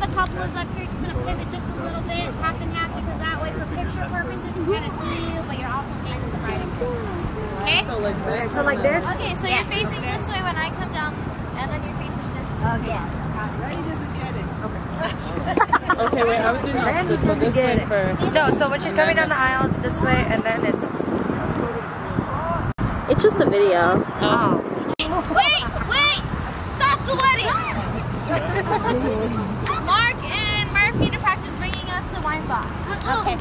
once the couple is up here, you're gonna pivot just a little bit, half and half, because that way for picture purposes, you kind of see you, but you're also facing the bride and groom. Okay? So like this. So like this? Okay, so you're facing this way when I come down, and then you're facing this way. Okay. He doesn't get it. Okay, wait, I was doing Randy opposite, but doesn't this get way it. first. No, so when she's coming down the aisle, it's this way, and then it's. It's just a video. Oh. Wait, wait! Stop the wedding! Mark and Murph need to practice bringing us the wine box. Okay.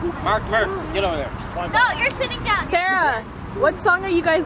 Mark, Murph, get over there. No, you're sitting down. Sarah, what song are you guys?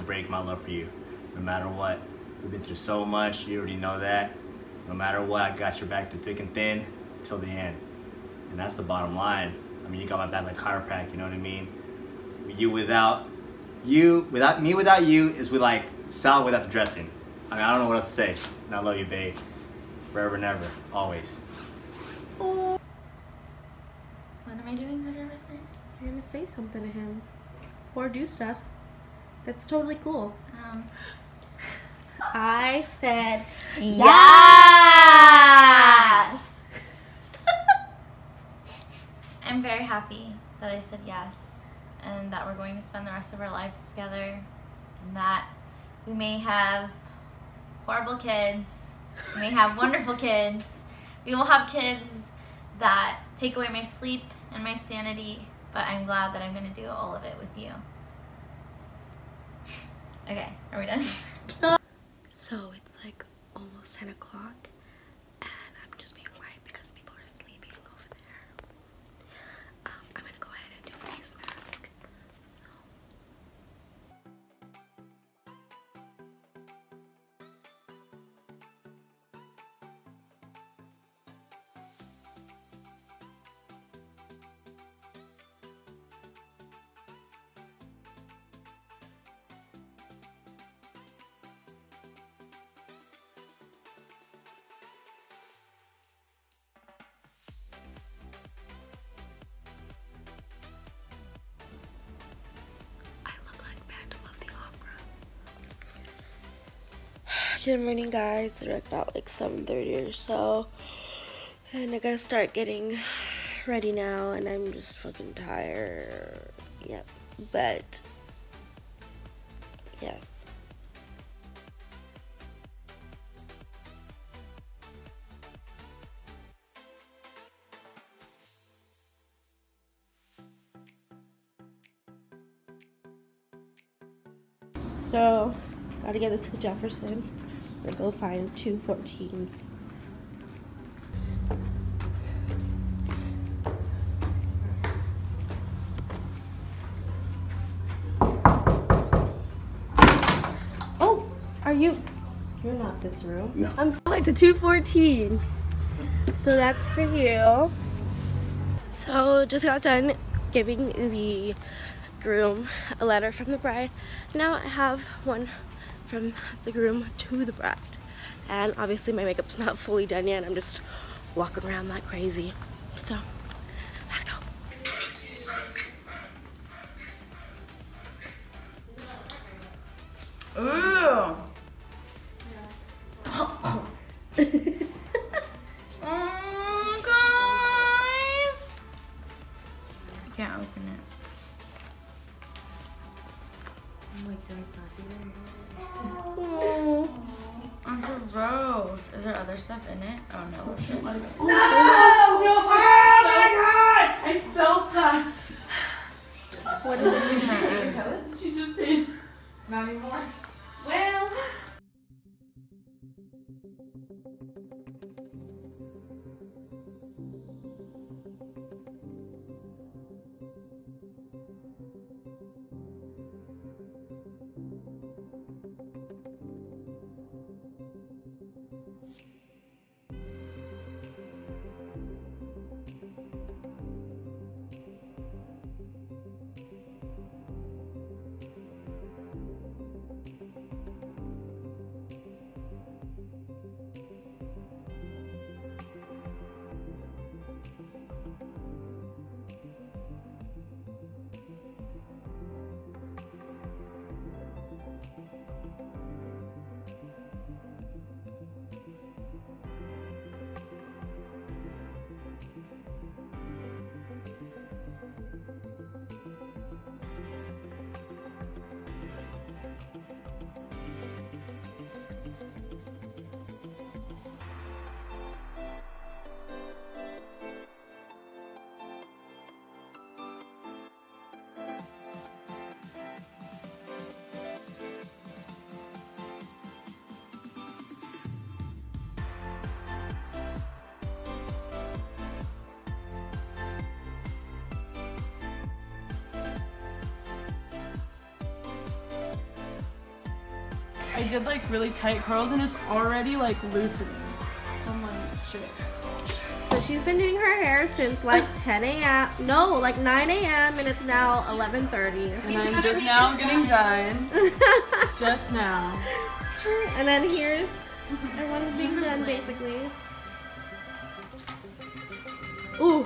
Break my love for you, no matter what. We've been through so much. You already know that. No matter what, I got your back through thick and thin till the end, and that's the bottom line. I mean, you got my back like chiropractic. You know what I mean? You without you, without me, without you is with like salad without the dressing. I mean, I don't know what else to say. And I love you, babe. Forever and ever, always. What am I doing for your birthday? You're gonna say something to him. Or do stuff. That's totally cool. Um. I said Yes! I'm very happy that I said yes and that we're going to spend the rest of our lives together and that we may have horrible kids, we may have wonderful kids, we will have kids that take away my sleep and my sanity, but I'm glad that I'm going to do all of it with you. Okay, are we done? So it's like almost 10 o'clock, Good morning, guys. It's about like 7:30 or so, and I gotta start getting ready now, and I'm just fucking tired. Yep, but yes. So, gotta get this to Joeferson. Or go find 214. Oh, are you? You're not this room. No. I'm going to 214. So that's for you. So just got done giving the groom a letter from the bride. Now I have one from the groom to the bride. And obviously my makeup's not fully done yet. I'm just walking around like crazy. So, let's go. Ooh. I'm like, do I stop you? Oh. I'm so gross. Is there other stuff in it? Oh no. it's in- I felt that. What is it? She just paid. Not anymore. Did like really tight curls and it's already like loosening. So I'm like, shit. So she's been doing her hair since like 10 a.m. No, like 9 a.m. and it's now 11:30. And I'm just now getting done. Just now. and then here's everyone's being done basically. Ooh.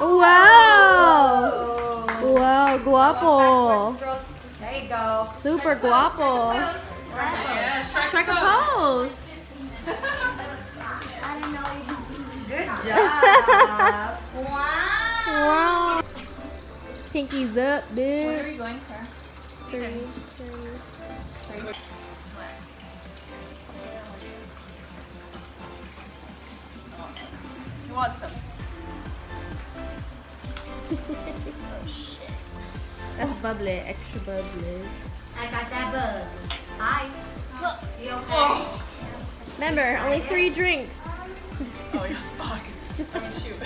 Wow. Wow, guapo. Girls, there you go. Super guapo. Strike a pose. I didn't know you. Good job. Wow. Wow. Pinkies up, What are bitch. we going for? Three, three. You want some? That's bubbly, extra bubbly. I got that bug. Hi. You okay? Oh. Remember, only three drinks. Oh yeah, fuck. Oh, shoot.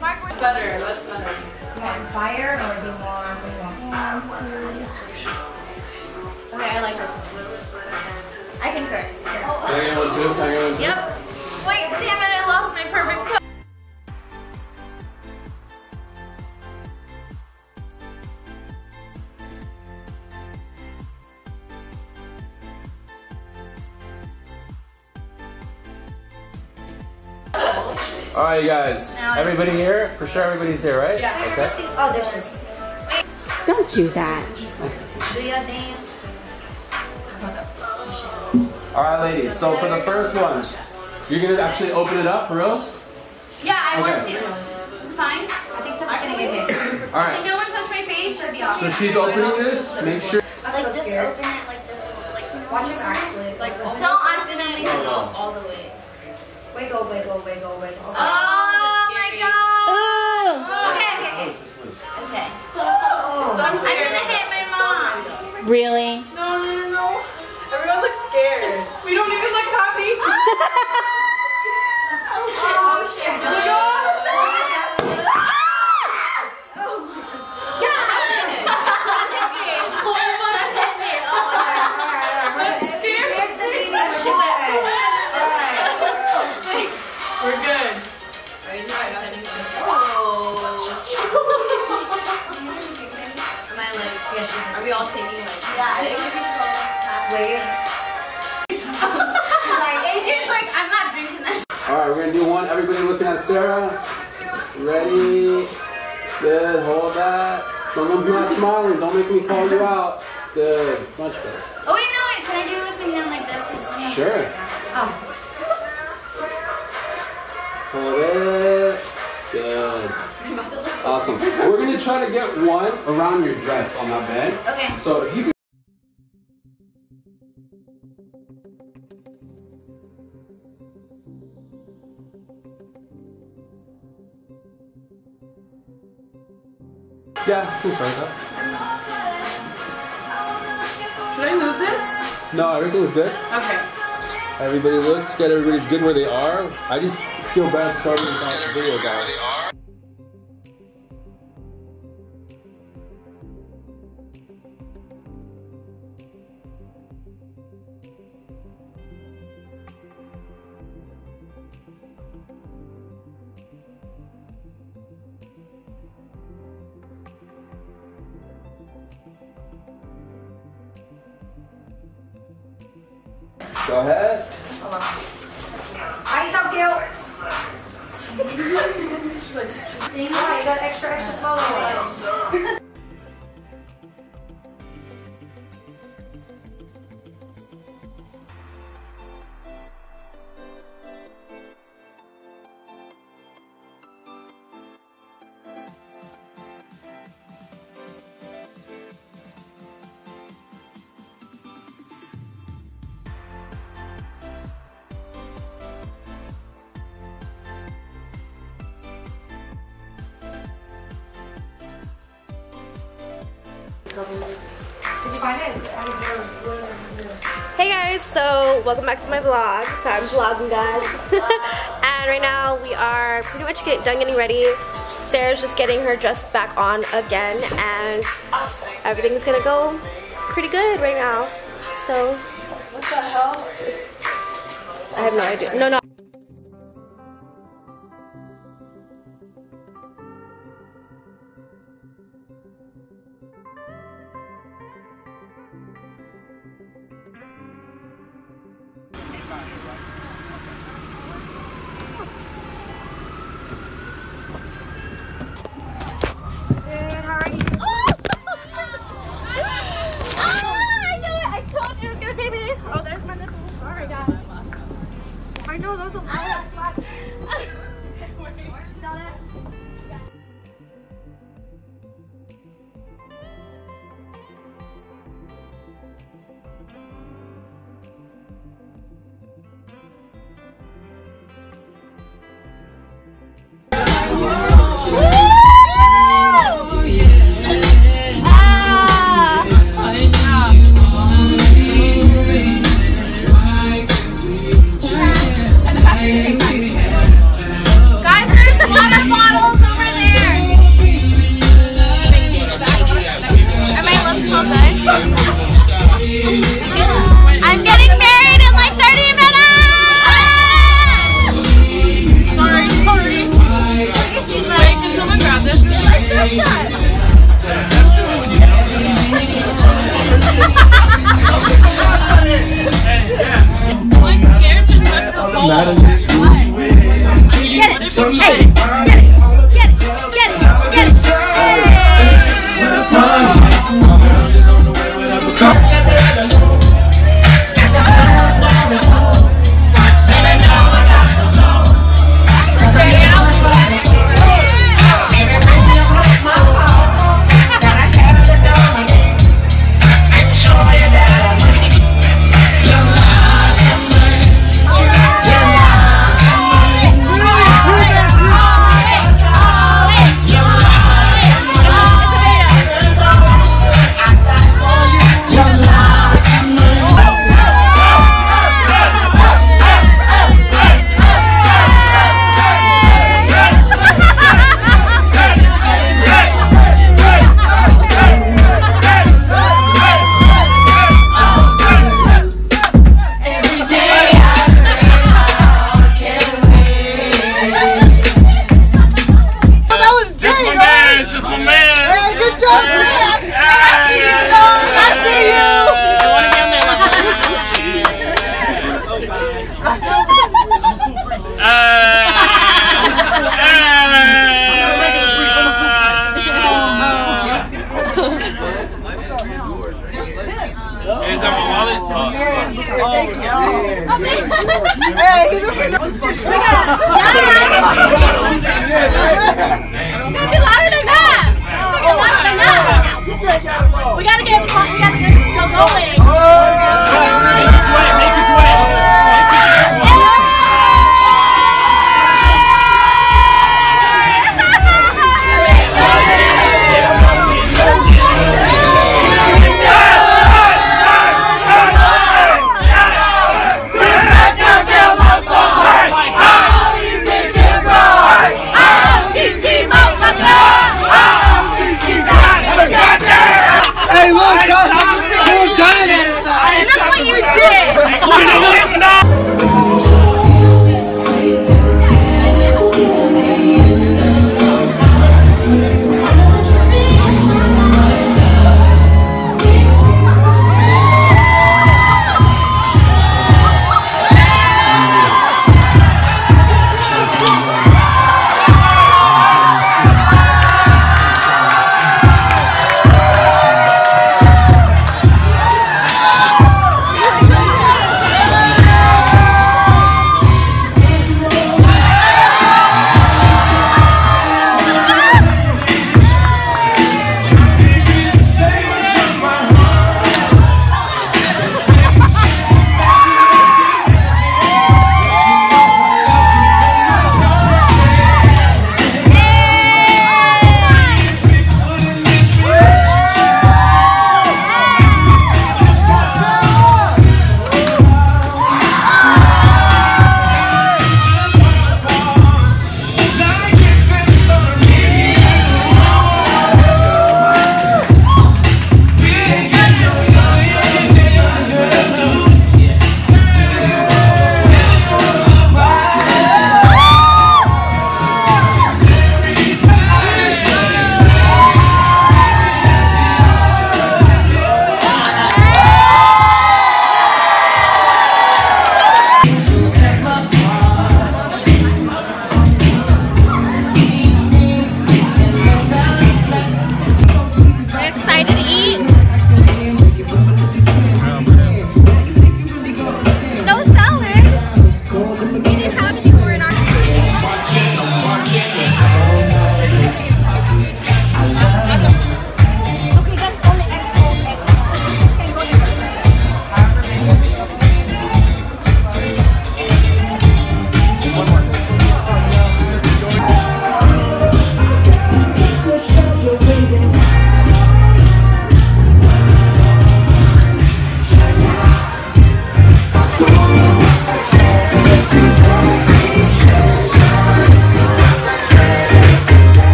Mark, we're better, that's better. You want fire or do you want, what do? Okay, I like this. I concur. Oh. Can I get one too? Can I get one too? Yep. All right, you guys. Everybody here? For sure, everybody's here, right? Yeah. Okay. Oh, there's this. Don't do that. Do your dance. All right, ladies. So for the first one, you're gonna actually open it up for reals? Yeah, I want Okay. to. It's fine. I think someone's gonna get hit. All Can no one touch my face? Or be awesome. So she's opening this. Make sure. I'm Like, just open it, like, just, like, Watch your eyes. Like, don't accidentally. no. All the way. Wiggle, wiggle, wiggle, wiggle. Okay. Oh, oh my god. Oh, Okay, okay, okay. Okay. Oh. So I'm I'm gonna hit my mom. really? No, no, no, no. Everyone looks scared. We don't even look happy. taking like yeah? I think we should all pass. Wait. like Adrian's like I'm not drinking this. All right, we're gonna do one. Everybody looking at Sarah. Ready? Good. Hold that. Someone's not smiling. Don't make me call you out. Good. Much better. Oh wait, no wait. Can I do it with my hand like this? 'Cause sometimes- Sure. Oh. Hold it. Good. Awesome. We're gonna try to get one around your dress on that bed. Okay. So if you can. Yeah, can start that. Should I move this? No, everything is good. Okay. Everybody looks good. Everybody's good where they are. I just feel bad starting without the video guy. Hey guys, so welcome back to my vlog. So I'm vlogging guys. and right now we are pretty much get, done getting ready. Sarah's just getting her dress back on again and everything's gonna go pretty good right now. So What the hell? I have no idea. No, no.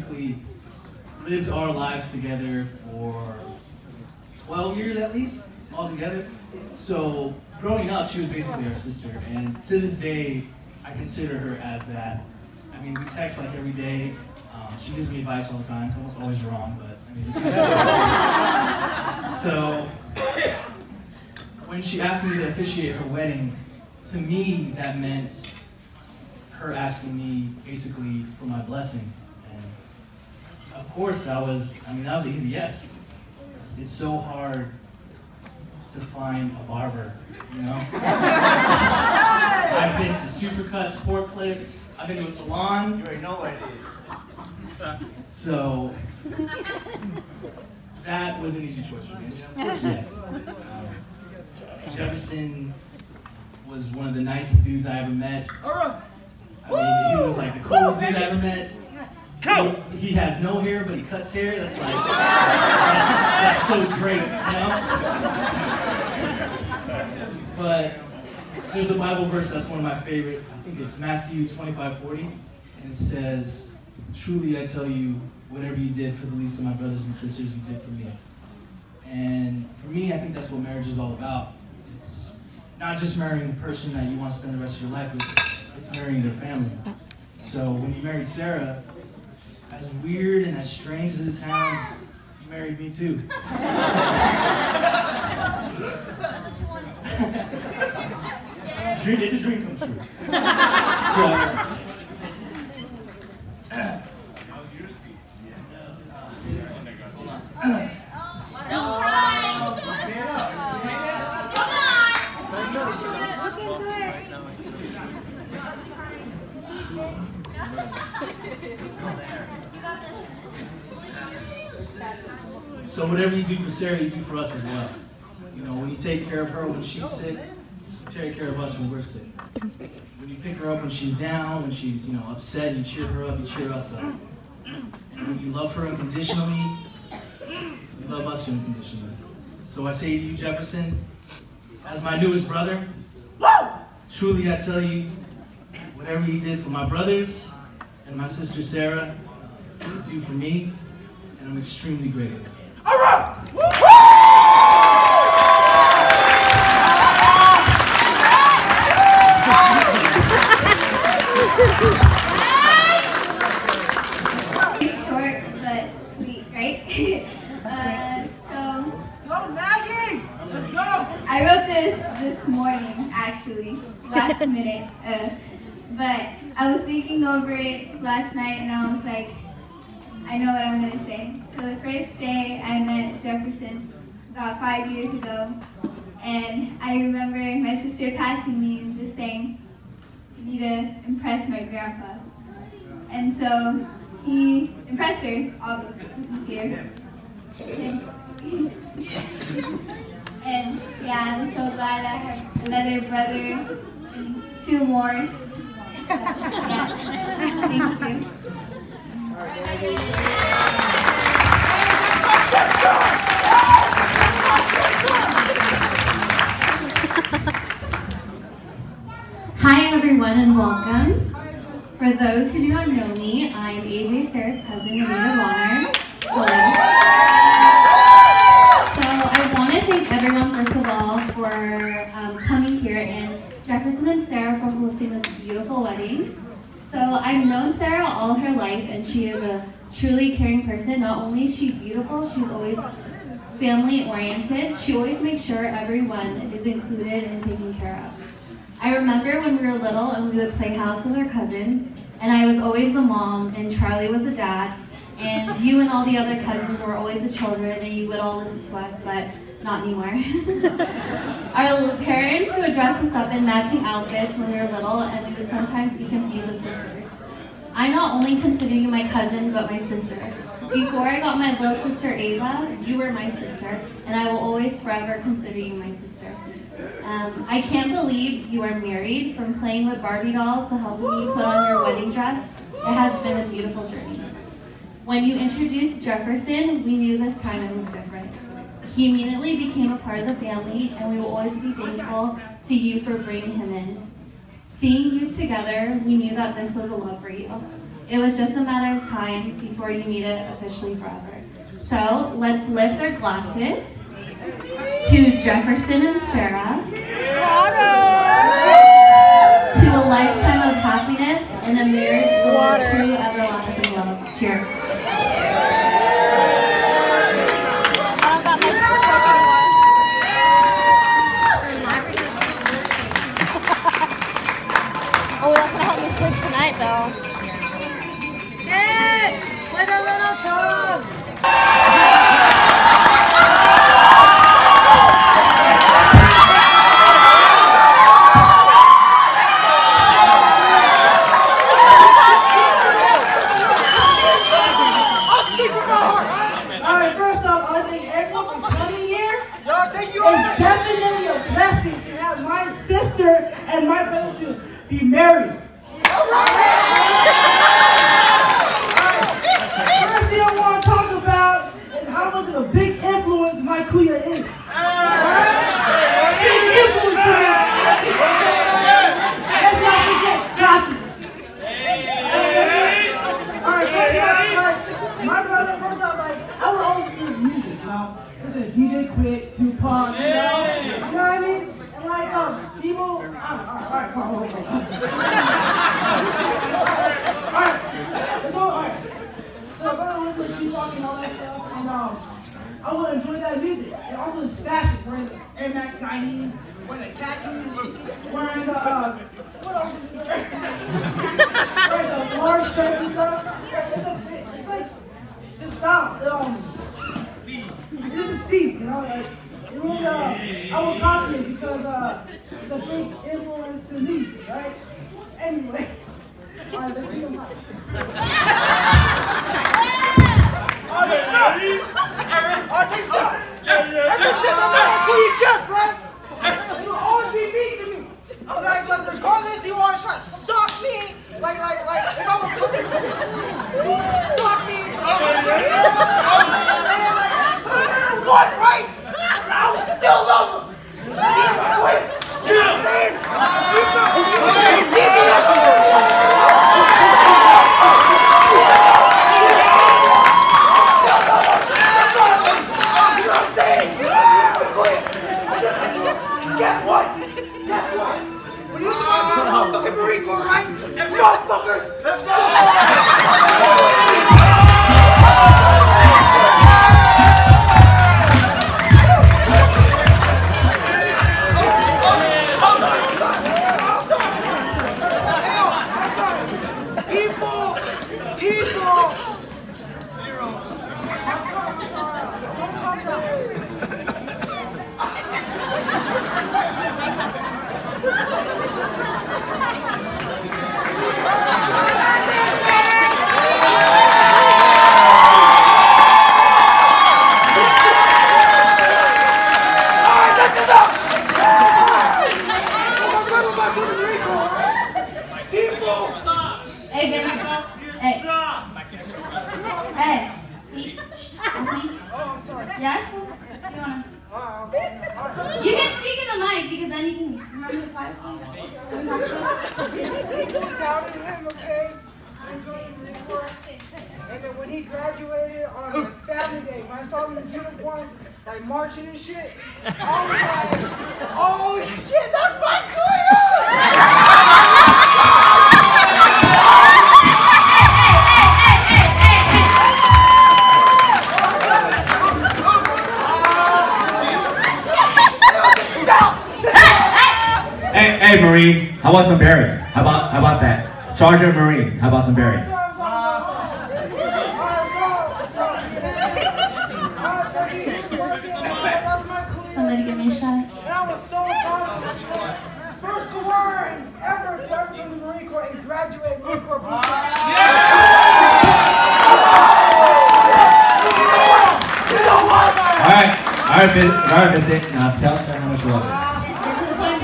Basically lived our lives together for 12 years at least, all together. So growing up, she was basically our sister, and to this day, I consider her as that. I mean, we text like every day. Um, she gives me advice all the time. It's almost always wrong, but I mean, it's so. When she asked me to officiate her wedding, to me that meant her asking me basically for my blessing. And of course, that was, I mean, that was an easy yes. It's, it's so hard to find a barber, you know? I've been to Supercut, Sport Clips, I've been to a salon. You already know what it is. So, that was an easy choice for me. Of course, yes. Um, Joeferson was one of the nicest dudes I ever met. I mean, he was like the coolest dude I ever met. He, he has no hair, but he cuts hair. That's like, that's, that's so great, you know? But there's a Bible verse that's one of my favorite. I think it's Matthew 25, 40. And it says, Truly I tell you, whatever you did for the least of my brothers and sisters, you did for me. And for me, I think that's what marriage is all about. It's not just marrying the person that you want to spend the rest of your life with, it's marrying their family. So when you married Sarah, as weird and as strange as it sounds, you married me too. it's, a dream, it's a dream come true. So, So whatever you do for Sarah, you do for us as well. You know, when you take care of her when she's sick, you take care of us when we're sick. When you pick her up when she's down, when she's, you know, upset, you cheer her up, you cheer us up. And when you love her unconditionally, you love us unconditionally. So I say to you, Joeferson, as my newest brother, truly I tell you, whatever you did for my brothers and my sister Sarah, you do for me, and I'm extremely grateful. It's short but sweet, right? uh, so. Go Maggie! Let's go! I wrote this this morning, actually, last minute. Uh, but I was thinking over it last night, and I was like, I know what I'm gonna say. So the first day I met Joeferson about five years ago, and I remember my sister passing me and just saying, "You need to impress my grandpa." And so he impressed her, obviously, he's here. And yeah, I'm so glad I have another brother and two more. yeah, thank you. Hi everyone and welcome. For those who do not know me, I'm AJ Sarah's cousin honor. Hello. So I want to thank everyone first of all for um, coming here and Joeferson and Sarah for hosting this beautiful wedding. So I've known Sarah all her life and she is a truly caring person. Not only is she beautiful, she's always family oriented. She always makes sure everyone is included and taken care of. I remember when we were little and we would play house with our cousins, and I was always the mom, and Charlie was the dad, and you and all the other cousins were always the children, and you would all listen to us, but not anymore. our parents would dress us up in matching outfits when we were little, and we would sometimes be confused as sisters. I not only consider you my cousin, but my sister. Before I got my little sister Ava, you were my sister, and I will always forever consider you my sister. Um, I can't believe you are married. From playing with Barbie dolls to helping you put on your wedding dress, it has been a beautiful journey. When you introduced Joeferson, we knew this time was different. He immediately became a part of the family, and we will always be thankful to you for bringing him in. Seeing you together, we knew that this was a love for you. It was just a matter of time before you meet it officially forever. So let's lift our glasses to Joeferson and Sarah. To a lifetime of happiness and a marriage full of true everlasting love. Cheers. The big influence Denise, right? Anyway, all right, let's see them up. Every stop, I Jeff, right? You always be me. I'm like, regardless, you always try to suck me. Like, like, like, if I was you me. Oh, what, right? I was still. ¡Vamos!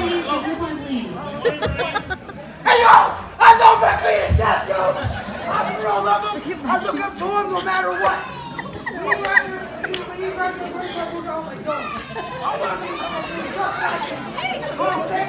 hey y'all! I know Rick Lee to death, yo! I real love him. I look up to him no matter what. He record, he record, he record, he record, I want to be like him. You know what I'm saying?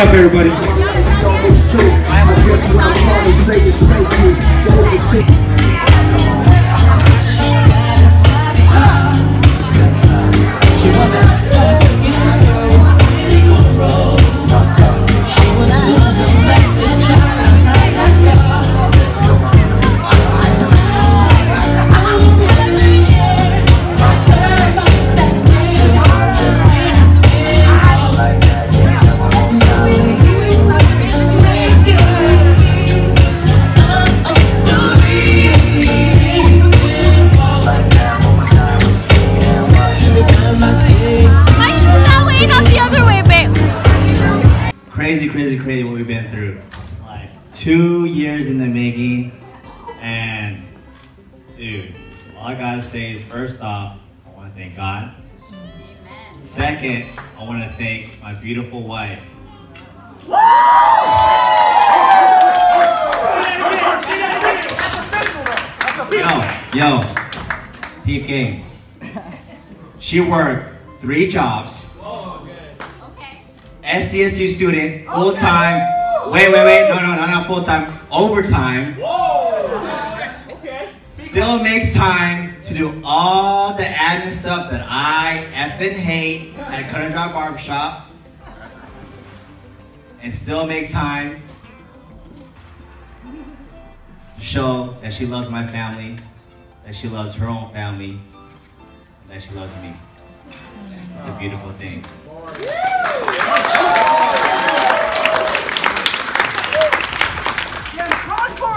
Up, everybody. Second, I want to thank my beautiful wife. Yo, yo, peep game. She worked three jobs. SDSU student, full time. Wait, wait, wait. No, no, no, not full time. Overtime. Still makes time to do all the admin stuff that I effing hate at Cut and Dry Barbershop. And still make time to show that she loves my family, that she loves her own family, that she loves me. It's a beautiful thing.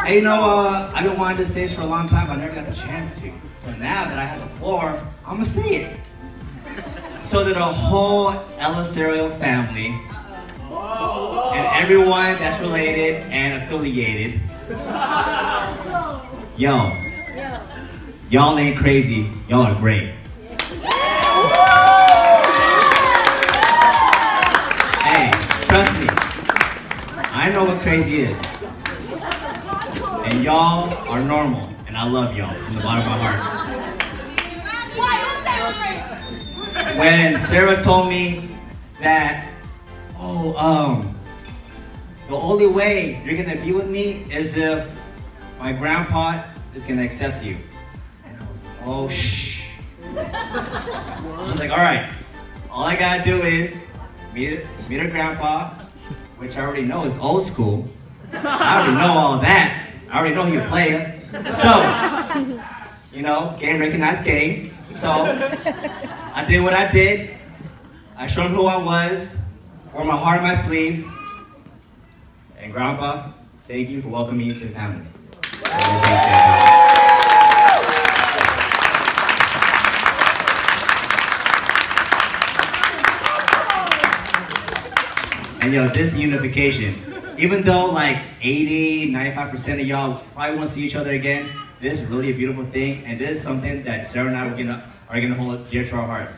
Hey, you know, uh, I've been wanting to say this for a long time, but I never got the chance to. So now that I have the floor, I'm gonna say it. So that a whole Elisario family and everyone that's related and affiliated, yo, y'all ain't crazy, y'all are great. Hey, trust me, I know what crazy is. And y'all are normal, and I love y'all from the bottom of my heart. When Sarah told me that, oh, um, the only way you're gonna be with me is if my grandpa is gonna accept you. And I was like, oh, shh. I was like, all right, all I gotta do is meet, meet her grandpa, which I already know is old school. I already know all that. I already know he's a player. So, you know, game recognized game. So, I did what I did. I showed him who I was, wore my heart on my sleeve. And Grandpa, thank you for welcoming me to the family. And yo, this unification, even though like 80, 95% of y'all probably won't see each other again, this is really a beautiful thing, and this is something that Sarah and I are gonna, are gonna hold dear to our hearts.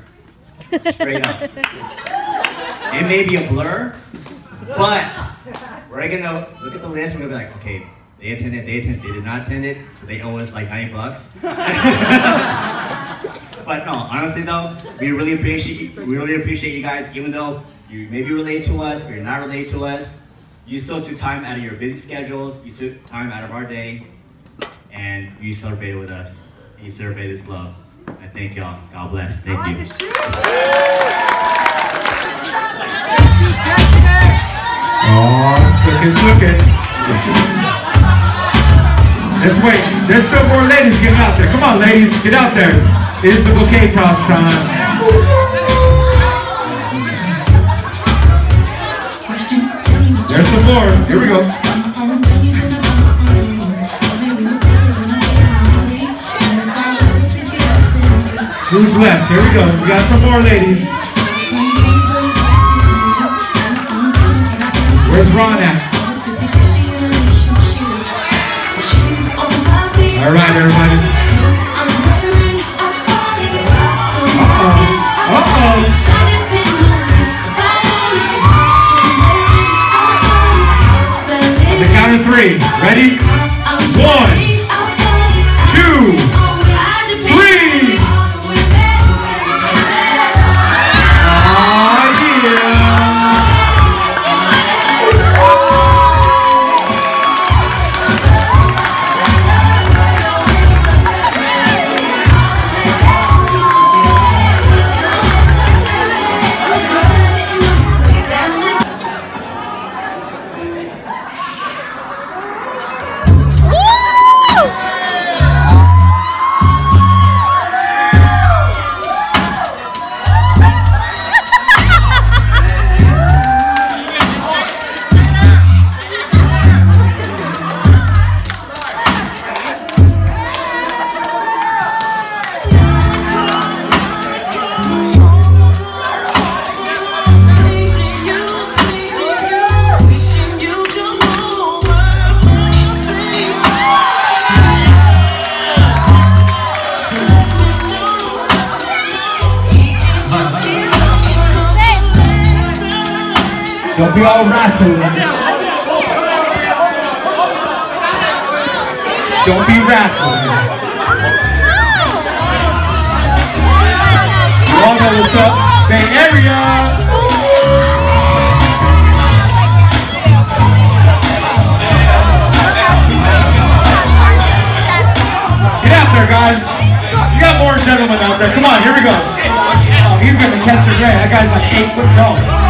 Straight up. It may be a blur, but we're gonna look at the list and we're gonna be like, okay, they attended, they attended, they did not attend it, so they owe us like 90 bucks. but no, honestly though, we really appreciate we really appreciate you guys, even though you maybe relate to us or you're not related to us. You still took time out of your busy schedules, you took time out of our day, and you celebrated with us. And you celebrated this love. I thank y'all. God bless. Thank you. Oh, suck it, suck it. Let's wait. There's still more ladies getting out there. Come on, ladies, get out there. It is the bouquet toss time. There's some more. Here we go. Who's left? Here we go. We got some more ladies. Where's Ron at? All right, everybody. Uh-oh. Uh-oh. Three. Ready? One, all wrestling. Don't be wrestling. You all know what's up. Bay Area. Get out there, guys. You got more gentlemen out there. Come on, here we go. Oh, he's gonna catch a ray. That guy's like eight foot tall.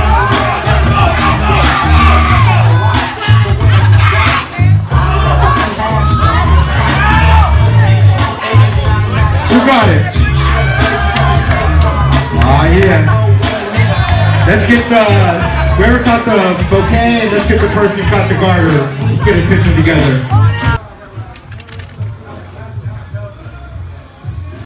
Got it? Oh yeah. Let's get the whoever caught the bouquet. Let's get the person who caught the garter. Let's get a picture together.